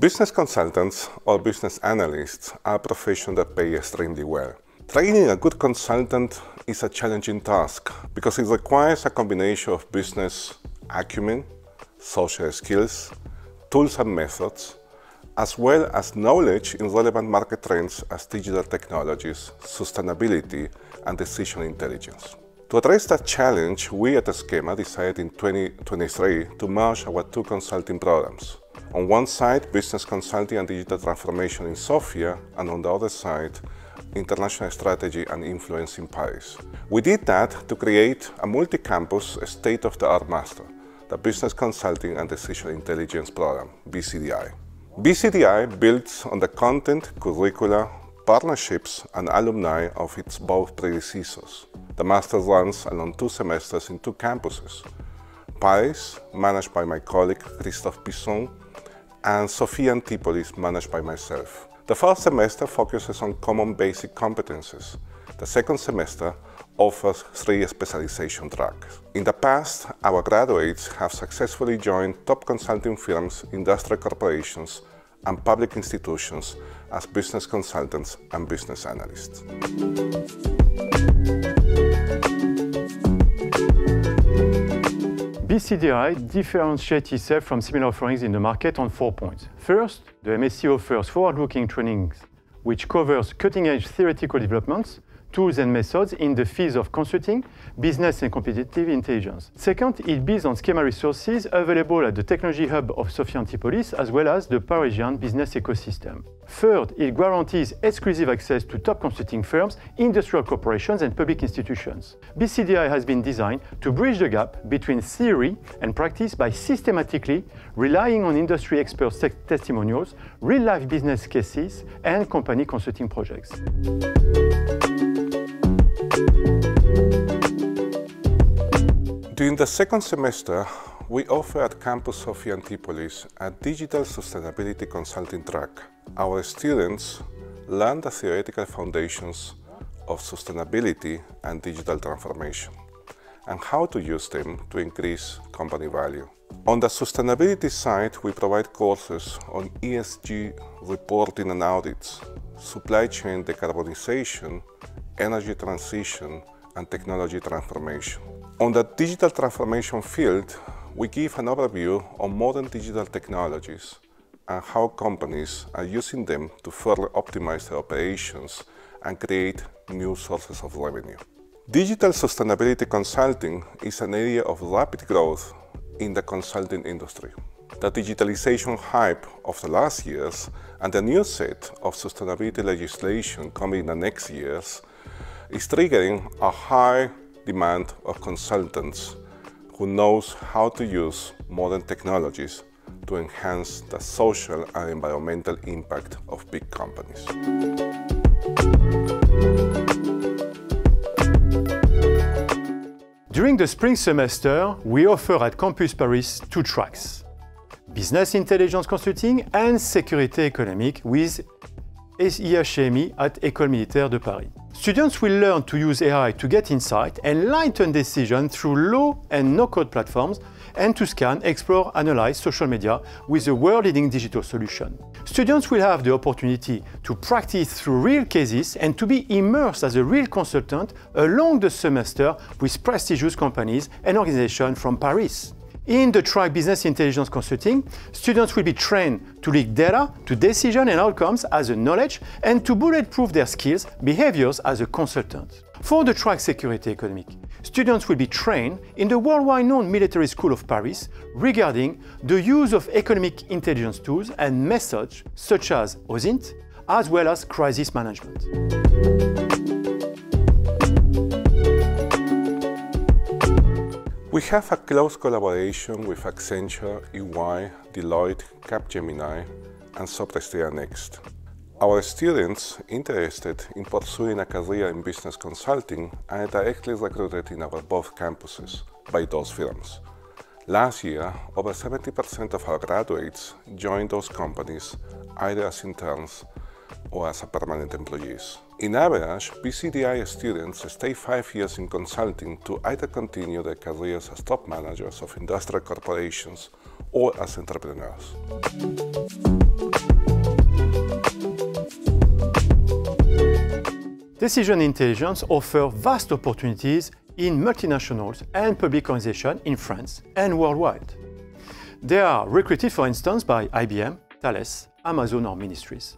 Business consultants or business analysts are a profession that pay extremely well. Training a good consultant is a challenging task because it requires a combination of business acumen, social skills, tools and methods, as well as knowledge in relevant market trends as digital technologies, sustainability, and decision intelligence. To address that challenge, we at SKEMA decided in 2023 to merge our two consulting programs. On one side, business consulting and digital transformation in Sophia, and on the other side, international strategy and influence in Paris. We did that to create a multi-campus state-of-the-art master, the Business Consulting and Decision Intelligence Program, BCDI. BCDI builds on the content, curricula, partnerships and alumni of its both predecessors. The master runs along two semesters in two campuses. Paris, managed by my colleague Christophe Bisson, and Sophia Antipolis, managed by myself. The first semester focuses on common basic competences. The second semester offers three specialization tracks. In the past, our graduates have successfully joined top consulting firms, industrial corporations, and public institutions as business consultants and business analysts. BCDI differentiates itself from similar offerings in the market on four points. First, the MSc offers forward-looking trainings, which covers cutting-edge theoretical developments tools and methods in the fields of consulting, business and competitive intelligence. Second, it builds on SKEMA resources available at the technology hub of Sophia Antipolis as well as the Parisian business ecosystem. Third, it guarantees exclusive access to top consulting firms, industrial corporations and public institutions. BCDI has been designed to bridge the gap between theory and practice by systematically relying on industry experts' testimonials, real-life business cases and company consulting projects. During the second semester, we offer at Campus Sophia Antipolis a digital sustainability consulting track. Our students learn the theoretical foundations of sustainability and digital transformation and how to use them to increase company value. On the sustainability side, we provide courses on ESG reporting and audits, supply chain decarbonization, energy transition, and technology transformation. On the digital transformation field, we give an overview on modern digital technologies and how companies are using them to further optimize their operations and create new sources of revenue. Digital sustainability consulting is an area of rapid growth in the consulting industry. The digitalization hype of the last years and the new set of sustainability legislation coming in the next years is triggering a high demand of consultants who knows how to use modern technologies to enhance the social and environmental impact of big companies. During the spring semester, we offer at Campus Paris two tracks, Business Intelligence Consulting and Sécurité Économique with IHMI at École Militaire de Paris. Students will learn to use AI to get insight and lighten decisions through low and no-code platforms and to scan, explore, analyze social media with a world-leading digital solution. Students will have the opportunity to practice through real cases and to be immersed as a real consultant along the semester with prestigious companies and organizations from Paris. In the track Business Intelligence Consulting, students will be trained to link data to decision and outcomes as a knowledge and to bulletproof their skills, behaviors as a consultant. For the track Sécurité Économique, students will be trained in the worldwide known Military School of Paris regarding the use of economic intelligence tools and methods such as OSINT, as well as crisis management. We have a close collaboration with Accenture, EY, Deloitte, Capgemini, and Sopra Next. Our students interested in pursuing a career in business consulting are directly recruited in our both campuses by those firms. Last year, over 70% of our graduates joined those companies either as interns or as a permanent employees. In average, BCDI students stay five years in consulting to either continue their careers as top managers of industrial corporations or as entrepreneurs. Decision intelligence offers vast opportunities in multinationals and public organizations in France and worldwide. They are recruited, for instance, by IBM, Thales, Amazon or ministries.